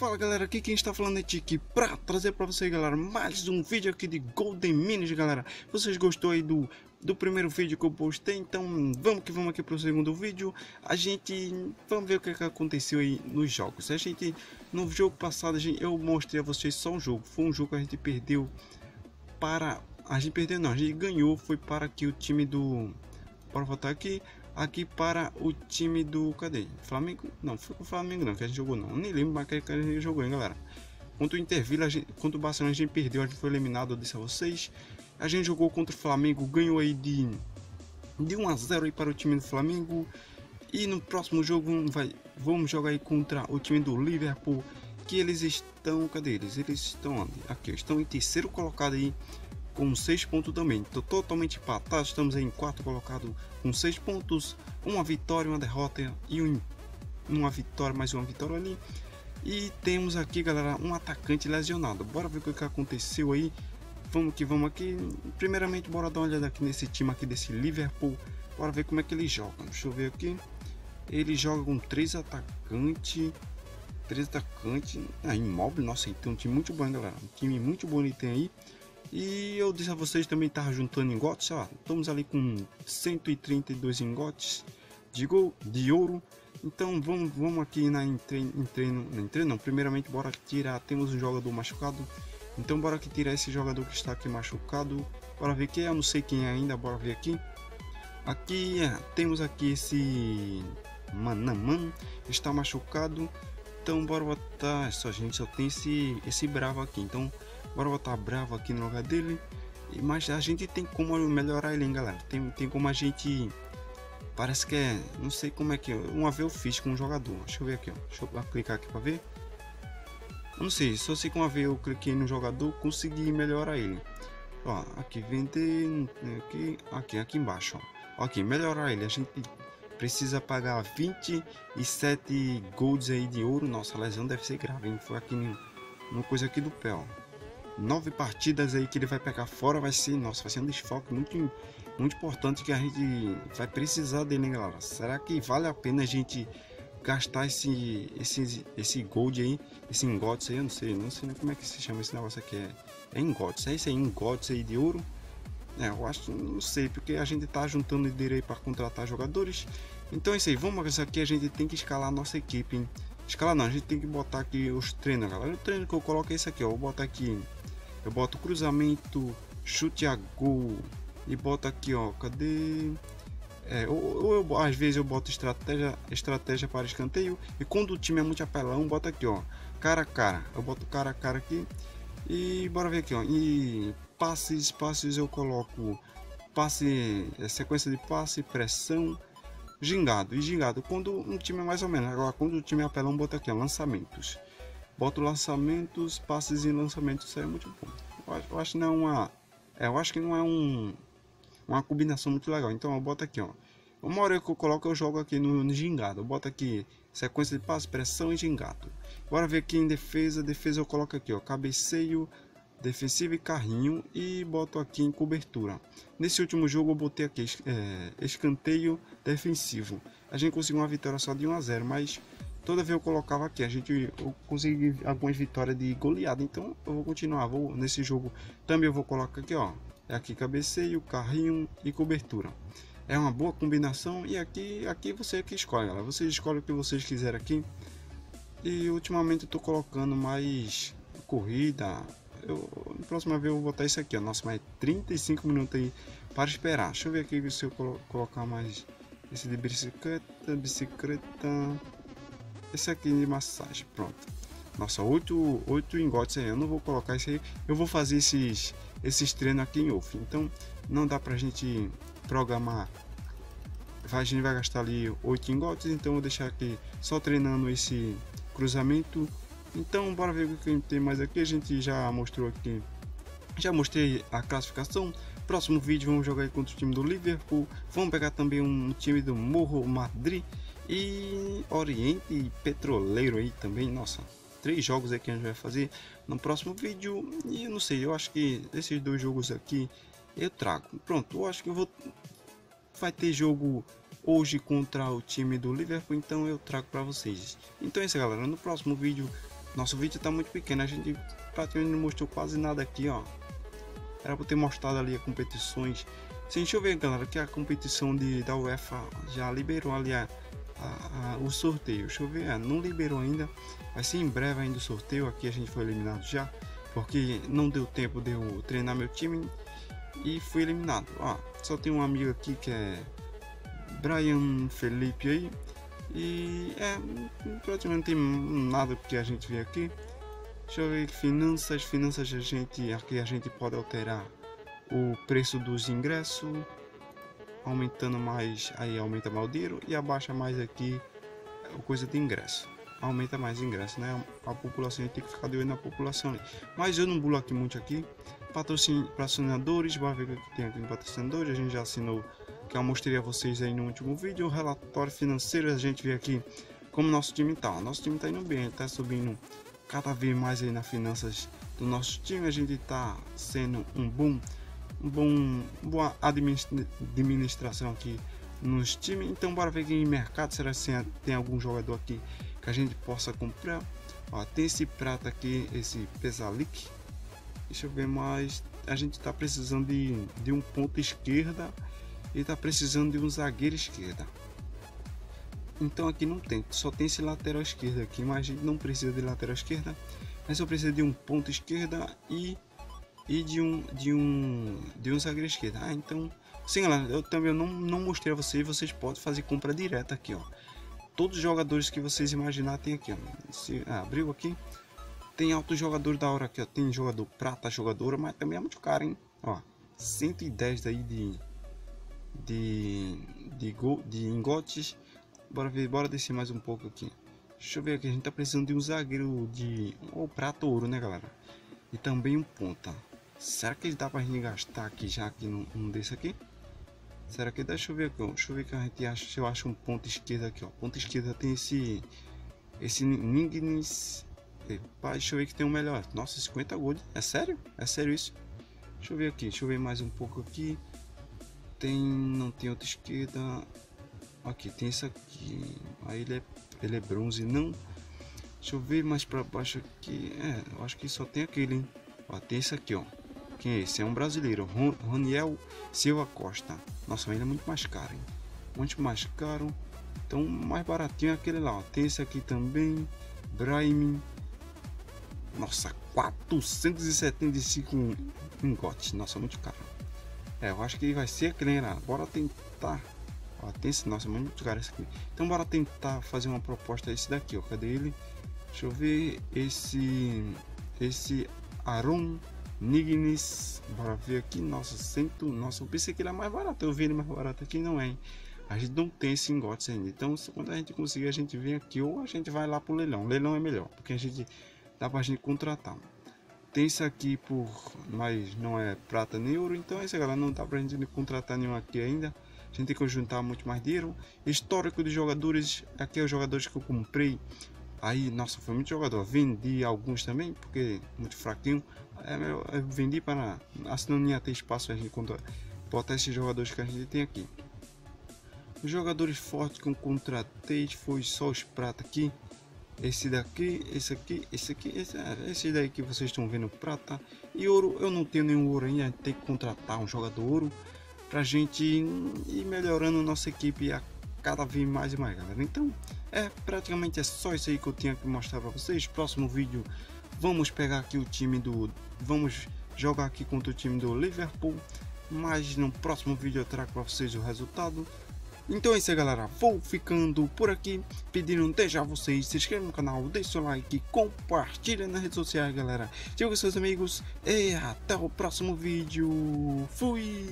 Fala galera, aqui quem está falando é Tiki pra trazer para vocês galera mais um vídeo aqui de Golden Minis galera. Vocês gostou aí do, do primeiro vídeo que eu postei, então vamos que vamos aqui para o segundo vídeo. A gente, vamos ver o que, que aconteceu aí nos jogos. A gente, no jogo passado gente, eu mostrei a vocês só um jogo. Foi um jogo que a gente perdeu para, a gente perdeu não, a gente ganhou Foi para que o time do, para voltar aqui aqui para o time do. Cadê? Flamengo? Não, foi o Flamengo não, que a gente jogou não. nem lembro mais que a gente jogou, hein, galera. Contra o Interville, gente, contra o Barcelona a gente perdeu, a gente foi eliminado, eu disse a vocês. A gente jogou contra o Flamengo, ganhou aí de, de 1 a 0 aí para o time do Flamengo. E no próximo jogo vai, vamos jogar aí contra o time do Liverpool. Que eles estão. Cadê eles? Eles estão onde? Aqui, estão em terceiro colocado aí com 6 pontos também. Tô totalmente empatado, estamos em quarto colocado com 6 pontos, uma vitória, uma derrota e um, uma vitória, mais uma vitória ali. E temos aqui, galera, um atacante lesionado. Bora ver o que aconteceu aí. Vamos que vamos aqui. Primeiramente, bora dar uma olhada aqui nesse time aqui desse Liverpool. Bora ver como é que ele joga. Deixa eu ver aqui. Ele joga com três atacantes. Três atacantes. Ah, imóvel. Nossa, ele tem um time muito bom, galera. Um time muito bonito aí. E eu disse a vocês também estar juntando ingotes, ó, estamos ali com 132 ingotes de, gol, de ouro. Então vamos, vamos aqui na treino, em treino não, primeiramente bora tirar, temos um jogador machucado. Então bora aqui tirar esse jogador que está aqui machucado. Bora ver quem é, eu não sei quem é ainda, bora ver aqui. Aqui é, temos aqui esse Manaman, está machucado. Então bora botar, só gente só tem esse esse bravo aqui. Então Bora botar bravo aqui no lugar dele. Mas a gente tem como melhorar ele, hein, galera. Tem, tem como a gente. Parece que é. Não sei como é que. Uma vez eu fiz com um jogador. Deixa eu ver aqui, ó. Deixa eu clicar aqui pra ver. Eu não sei, só sei que uma vez eu cliquei no jogador, consegui melhorar ele. Ó, aqui vender. Aqui, aqui, aqui embaixo, ó. Aqui, melhorar ele. A gente precisa pagar 27 golds aí de ouro. Nossa, a lesão deve ser grave, hein? Foi aqui no, coisa aqui do pé, ó nove partidas aí que ele vai pegar fora vai ser, nossa, vai ser um desfoque muito, muito importante que a gente vai precisar dele, hein, galera? Será que vale a pena a gente gastar esse, esse, esse gold aí, esse ingotes aí, eu não sei, não sei como é que se chama esse negócio aqui, é, é ingotes, é isso aí, ingotes aí de ouro? É, eu acho, não sei, porque a gente tá juntando dinheiro aí para contratar jogadores. Então é isso aí, vamos ver aqui, a gente tem que escalar a nossa equipe, hein? Escalar não, a gente tem que botar aqui os treinos, galera. O treino que eu coloco é esse aqui, ó. Vou botar aqui eu boto cruzamento, chute a gol e boto aqui, ó, cadê? É, ou, ou eu, às vezes eu boto estratégia, estratégia para escanteio e quando o time é muito apelão, boto aqui, ó, cara a cara. Eu boto cara a cara aqui e bora ver aqui, ó. E passes, passes eu coloco passe, é, sequência de passe, pressão, gingado. E gingado quando um time é mais ou menos. Agora quando o time é apelão, bota aqui, ó, lançamentos. Boto lançamentos, passes e lançamentos, isso é muito bom. Eu eu acho que não é uma. É, eu acho que não é um, uma combinação muito legal. Então eu boto aqui, ó. Uma hora que eu coloco, eu jogo aqui no, no gingado. Eu boto aqui sequência de passe, pressão e gingado. Bora ver aqui em defesa. Defesa eu coloco aqui, ó. Cabeceio, defensivo e carrinho. E boto aqui em cobertura. Nesse último jogo eu botei aqui é, escanteio defensivo. A gente conseguiu uma vitória só de 1 a 0, mas toda vez eu colocava aqui, a gente eu consegui algumas vitórias de goleada, então eu vou continuar, vou nesse jogo também eu vou colocar aqui, ó, é aqui cabeceio, carrinho e cobertura. É uma boa combinação e aqui aqui você que escolhe, galera. Vocês escolhem o que vocês quiserem aqui. E ultimamente eu tô colocando mais corrida. Eu, na próxima vez eu vou botar isso aqui, ó. Nossa, mais 35 minutos aí para esperar. Deixa eu ver aqui se eu colo colocar mais esse de bicicleta, bicicleta esse aqui de massagem, pronto. Nossa, oito, oito ingotes aí. Eu não vou colocar isso aí. Eu vou fazer esses, esses treinos aqui em off. Então, não dá pra gente programar. A gente vai gastar ali oito ingotes. Então, vou deixar aqui só treinando esse cruzamento. Então, bora ver o que tem mais aqui. A gente já mostrou aqui. Já mostrei a classificação. Próximo vídeo, vamos jogar contra o time do Liverpool. Vamos pegar também um time do Morro Madrid. E Oriente Petroleiro aí também, nossa, três jogos aqui a gente vai fazer no próximo vídeo. E eu não sei, eu acho que esses dois jogos aqui eu trago. Pronto, eu acho que eu vou vai ter jogo hoje contra o time do Liverpool, então eu trago para vocês. Então é isso, galera. No próximo vídeo Nosso vídeo está muito pequeno, a gente praticamente não mostrou quase nada aqui, ó. Era para ter mostrado ali as competições. Sim, deixa eu ver, galera, que a competição de, da UEFA já liberou ali a, a, a, o sorteio. Deixa eu ver, é, não liberou ainda. Vai ser em breve ainda o sorteio. Aqui a gente foi eliminado já, porque não deu tempo de eu treinar meu time e fui eliminado. Ó, só tem um amigo aqui que é Brian Felipe aí. E é, praticamente não tem nada que a gente vê aqui. Deixa eu ver, finanças, finanças a gente, aqui a gente pode alterar o preço dos ingressos, aumentando mais, aí aumenta mais o dinheiro e abaixa mais aqui a coisa de ingresso. Aumenta mais ingresso, né? A população tem que ficar de olho na população ali. Mas eu não bulo aqui muito aqui. Patrocinadores, vai ver o que tem aqui patrocinadores. A gente já assinou que eu mostrei a vocês aí no último vídeo. O relatório financeiro, a gente vê aqui como nosso time tá. Nosso time tá indo bem, ele tá subindo cada vez mais aí nas finanças do nosso time. A gente tá sendo um bom, um bom, boa administração aqui nos times. Então bora ver aqui em mercado, será que tem algum jogador aqui que a gente possa comprar. Ó, tem esse prata aqui, esse Pesalik. Deixa eu ver mais. A gente está precisando de, de um ponto esquerda ele está precisando de um zagueiro esquerda. Então aqui não tem, só tem esse lateral esquerdo aqui, mas a gente não precisa de lateral esquerda, mas só precisa de um ponto esquerda e e de um de um de um zagueiro esquerda. Ah, então, sim, galera, eu também não não mostrei a vocês, vocês podem fazer compra direta aqui, ó. Todos os jogadores que vocês imaginar tem aqui, ó. Se ah, abriu aqui, tem altos jogadores da hora aqui, ó. Tem jogador prata, jogadora, mas também é muito caro, hein? Ó, 110 daí de de, de, de engotes. Bora ver, bora descer mais um pouco aqui. Deixa eu ver aqui, a gente tá precisando de um zagueiro de ou prata ou ouro, né, galera? E também um ponta. Será que dá pra gente gastar aqui já aqui num, num desse aqui? Será que deixa eu ver aqui, deixa eu ver que a gente acha, se eu acho um ponto esquerdo aqui, ó. Ponto esquerda tem esse esse Nignis. Epa, deixa eu ver que tem um melhor. Nossa, 50 gold. É sério? É sério isso? Deixa eu ver aqui, deixa eu ver mais um pouco aqui tem não tem outra esquerda. Aqui tem esse aqui. Aí ele é ele é bronze não. Deixa eu ver mais para baixo aqui. É eu acho que só tem aquele hein? Ó, tem esse aqui ó. Quem é esse? É um brasileiro Roniel Silva Costa. Nossa ele é muito mais caro hein? muito mais caro. Então mais baratinho é aquele lá ó. tem esse aqui também Brahim. Nossa 475 lingotes nossa muito caro é, eu acho que vai ser né? Bora tentar. Ó, tem esse, nossa, muito caro esse aqui. Então bora tentar fazer uma proposta esse daqui, ó. Cadê ele? Deixa eu ver esse esse Aron Nignis. Bora ver aqui. Nossa, cento. Nossa, eu pensei que ele é mais barato. Eu vi ele mais barato aqui, não é? Hein? A gente não tem esse engote ainda. Então, quando a gente conseguir, a gente vem aqui ou a gente vai lá pro leilão. leilão é melhor, porque a gente dá pra gente contratar. Tem isso aqui por, mas não é prata nem ouro, então essa galera não dá pra gente contratar nenhum aqui ainda. A gente tem que juntar muito mais dinheiro. Histórico de jogadores, aqui é os jogadores que eu comprei. Aí, nossa, foi muito jogador. Vendi alguns também, porque muito fraquinho. É, eu vendi para, assim não ia ter espaço a gente botar esses jogadores que a gente tem aqui. Os jogadores fortes que eu contratei foi só os prata aqui esse daqui, esse aqui, esse aqui, esse, é, esse daí que vocês estão vendo prata e ouro. Eu não tenho nenhum ouro ainda, tem que contratar um jogador ouro pra gente ir melhorando nossa equipe a cada vez mais e mais, galera. Então, é praticamente é só isso aí que eu tinha que mostrar para vocês. Próximo vídeo, vamos pegar aqui o time do, vamos jogar aqui contra o time do Liverpool. Mas no próximo vídeo eu trago para vocês o resultado. Então é isso aí galera, vou ficando por aqui, pedindo deixar vocês. Se inscrevam no canal, deixe seu like, compartilha nas redes sociais galera, com seus amigos e até o próximo vídeo, fui!